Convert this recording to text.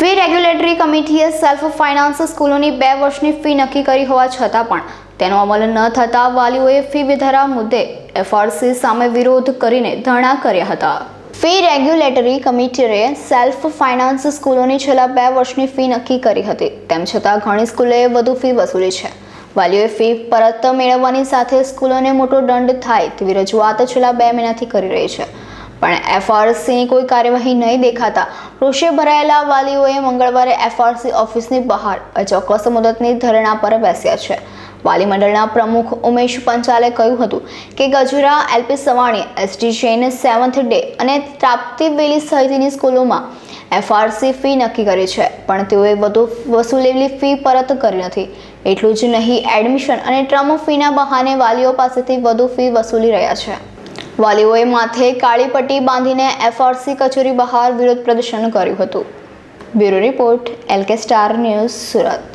Fee regulatory કમિટીએ self finance સ્કૂલોની બે વર્ષની ફી નક્કી કરી હોવા છતાં પણ તેનો અમલ ન થતાં વાલીઓએ ફી વધારા મુદ્દે એફઆરસી સામે વિરોધ કરીને ધરણા કર્યા હતા. ફી રેગ્યુલેટરી કમિટીએ સેલ્ફ ફાઇનાન્સ સ્કૂલોની છેલ્લા બે વર્ષની ફી નક્કી કરી હતી. તેમ છતાં ઘણી સ્કૂલોએ વધુ ફી વસૂલી છે. વાલીઓએ ફી પરત મેળવવાની સાથે સ્કૂલોને મોટો દંડ થાય તેવી રજૂઆત છેલ્લા બે મહિનાથી કરી રહી છે. પણ એફઆરસીની કોઈ કાર્યવાહી નહીં દેખાતા. રોષે ભરાયેલા વાલીઓએ મંગળવારે એફઆરસી ઓફિસની બહાર અચોક્કસ મુદતની ધરણા પર બેસ્યા છે. વાલી મંડળના પ્રમુખ ઉમેશ પંચાલે કહ્યું હતું કે Gajra LP Savani ST Jain, seventh day અને પ્રાપ્તિ વેલી સહિતની સ્કૂલોમાં એફઆરસી ફી નક્કી કરી છે, પણ તેઓએ વધુ વસૂલેલી ફી પરત કરી નથી. એટલું જ નહીં, એડમિશન અને ટ્રમ ફીના બહાને વાલીઓ પાસેથી વધુ ફી વસૂલી રહ્યા છે. વાલીઓએ માથે કાળી પટ્ટી બાંધીને એફઆરસી કચેરી બહાર વિરોધ પ્રદર્શન કર્યું હતું. Bureau report LK star news Surat.